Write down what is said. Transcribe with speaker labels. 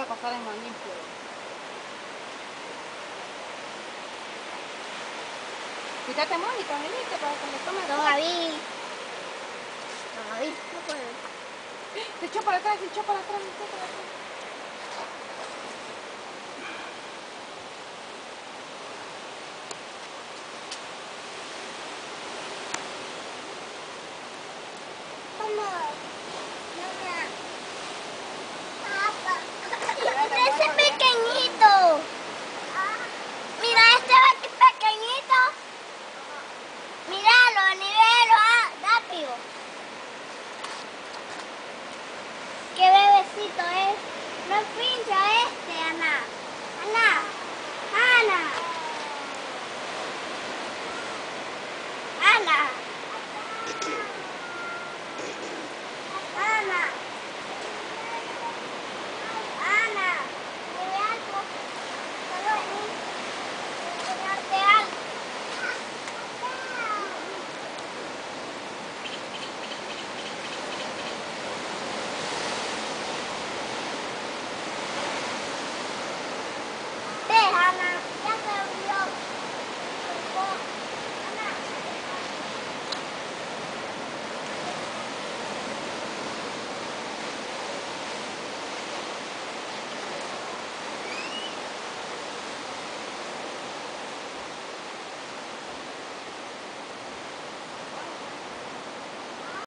Speaker 1: a pasar en limpio. Quítate Mónica, venite para que le tomes.
Speaker 2: Don David. Don David, no puede.
Speaker 1: Te echó para atrás, te echó para atrás, te echó para atrás. es. No pincha este, Ana. Ana. Ana. Ana.